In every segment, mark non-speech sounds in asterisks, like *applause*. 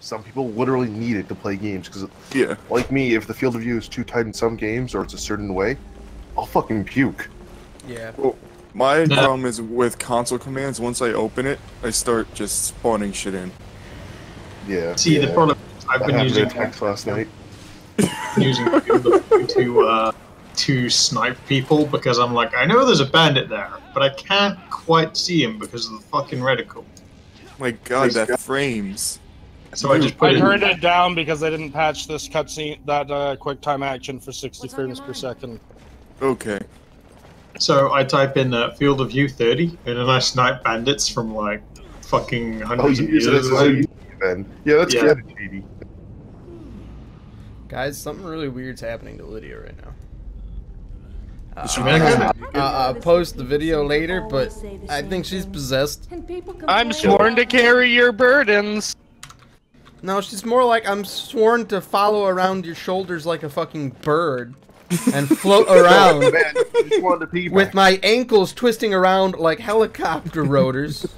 Some people literally need it to play games because, Yeah. like me, if the field of view is too tight in some games or it's a certain way, I'll fucking puke. Yeah. My No. problem is with console commands. Once I open it, I start just spawning shit in. Yeah. See, the problem is I've That been using at text last night. *laughs* using Field of View to uh, to snipe people because I'm like, I know there's a bandit there, but I can't quite see him because of the fucking reticle. My god, that frames. So I just put I it. turned it down because they didn't patch this cutscene, that uh, quick time action for 60 What's frames per second. Okay. So I type in uh, Field of View 30, and then I snipe bandits from like fucking Oh, hundreds you of use it meters as how away. you Ben. Yeah, that's Yeah. kind of shady. Guys, something really weird's happening to Lydia right now. Uh, Is she mad? uh, I'll post the video later, but I think she's possessed. I'm sworn to carry your burdens. No, she's more like I'm sworn to follow around your shoulders like a fucking bird and float *laughs* oh, around Man, just to with my ankles twisting around like helicopter rotors. *laughs*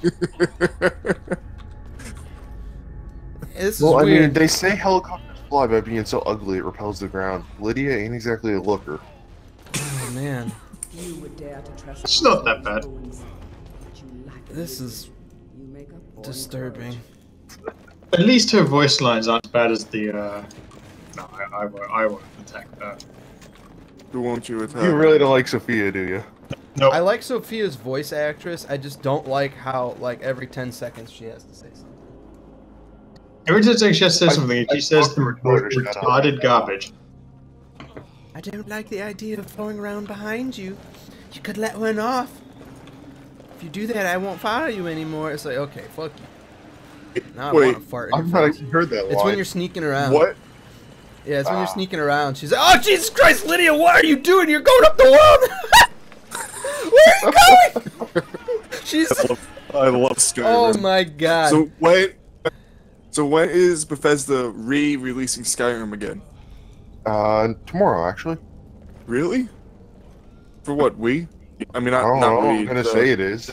This is Well, I mean, weird. they say helicopters fly by being so ugly it repels the ground. Lydia ain't exactly a looker. Oh man, You would dare to trust It's not that bad. Owens, but you lack it. this is You make up for it. disturbing. At least her voice lines aren't as bad as the. Uh... No, I, I, won't, I won't attack that. Who won't you attack? You really don't like Sophia, do you? No, I like Sophia's voice actress. I just don't like how like every ten seconds she has to say something. every time she says I- something, I she says the recorder most retarded garbage. I don't like the idea of flowing around behind you. You could let one off. If you do that, I won't follow you anymore. It's like, okay, fuck you. Now I Wait, want to fart in I've not actually heard that It's line. when you're sneaking around. What? Yeah, it's when you're Ah. sneaking around. She's like, oh, Jesus Christ, Lydia, what are you doing? You're going up the wall. *laughs* Where are you going? *laughs* She's. I love Skyrim. Oh my god. So when? So when is Bethesda re-releasing Skyrim again? Uh, tomorrow, actually. Really? For what? We? I mean, I not, don't not know. we. I'm gonna the- say it is.